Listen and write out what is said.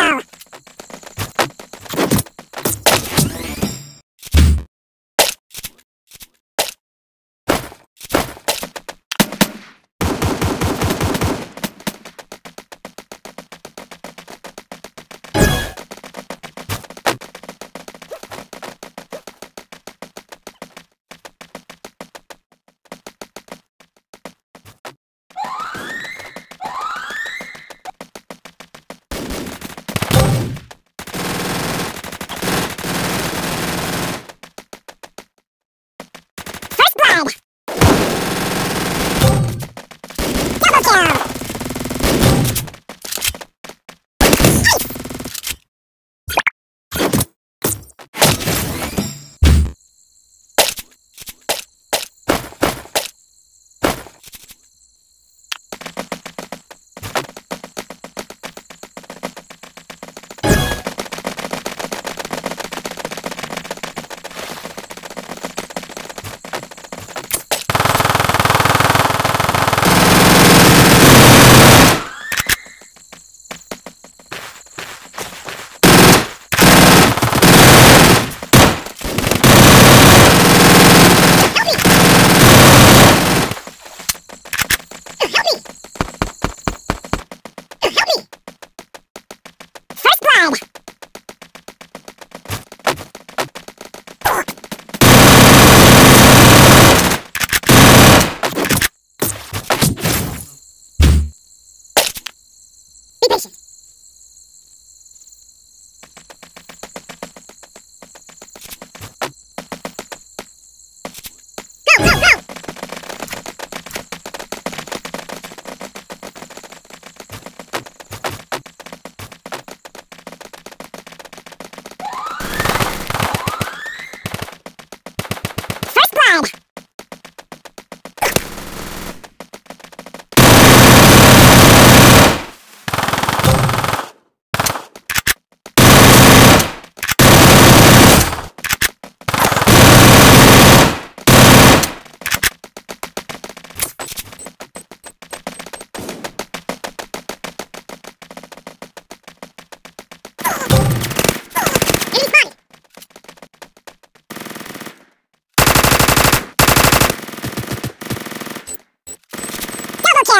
Meow.